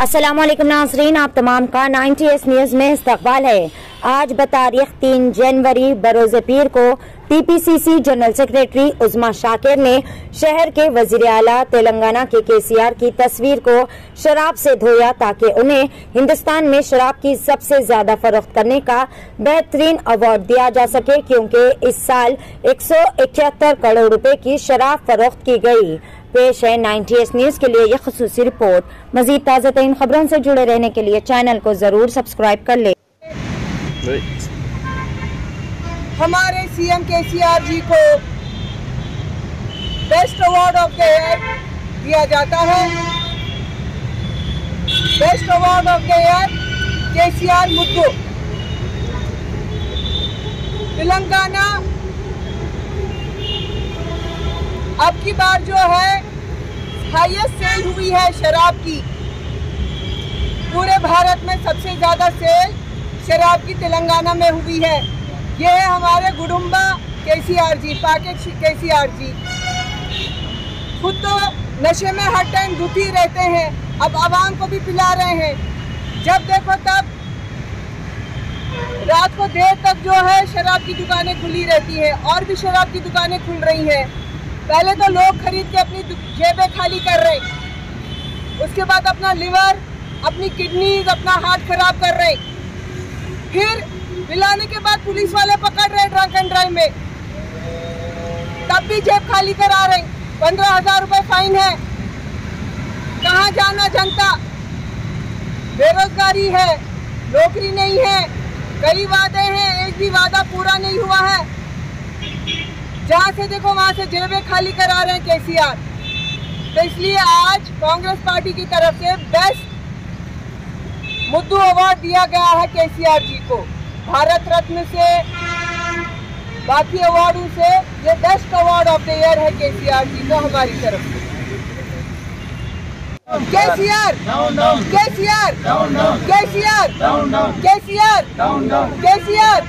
असलम नाजरीन आप तमाम का 90 एस न्यूज़ में इस्ताल है। आज बतारीख तीन जनवरी बरोज पीर को TPCC general secretary Uzma Shakir ने शहर के वज़ीर अला तेलंगाना के केसीआर की तस्वीर को शराब से धोया ताकि उन्हें हिंदुस्तान में शराब की सबसे ज़्यादा फरोख्त करने का बेहतरीन अवार्ड दिया जा सके, क्योंकि इस साल एक सौ इकहत्तर करोड़ रुपए की शराब फरोख्त की गई। पेश है 90 एस न्यूज़ के लिए यह खसूसी रिपोर्ट। मजीद ताज़ा तरीन खबरों से जुड़े रहने के लिए चैनल को ज़रूर सब्सक्राइब कर ले। हमारे सीएम केसीआर जी को best award of the year दिया जाता है। Best award of the year KCR मुद्दू। तेलंगाना अब की बार जो है हाईएस्ट सेल हुई है शराब की। पूरे भारत में सबसे ज़्यादा सेल शराब की तेलंगाना में हुई है। ये है हमारे गुडुम्बा के C R G packet R G खुद तो नशे में हर टाइम दुखी रहते हैं, अब आवाम को भी पिला रहे हैं। जब देखो तब रात को देर तक जो है शराब की दुकानें खुली रहती हैं, और भी शराब की दुकानें खुल रही हैं। पहले तो लोग खरीद के अपनी जेबें खाली कर रहे, उसके बाद अपना लिवर, अपनी किडनीज, अपना हार्ट खराब कर रहे। फिर मिलाने के बाद पुलिस वाले पकड़ रहे ड्रंक एंड ड्राइव में। तब भी जेब खाली करा रहे पंद्रह हज़ार रुपए फाइन है। कहाँ जाना जनता? बेरोजगारी है, नौकरी नहीं है, कई वादे हैं, एक भी वादा पूरा नहीं हुआ है। जहाँ से देखो, वहाँ से जेबें खाली करा रहे हैं केसीआर। तो इसलिए आज कांग्रेस पार्टी की तरफ़ से बेस्ट मुद्दू अवार्ड दिया गया है केसीआर जी को। भारत रत्न से, बाकी अवार्डों से, ये best award of the year है केसीआर जी को हमारी तरफ़ से। केसीआर केसीआर केसीआर केसीआर केसीआर।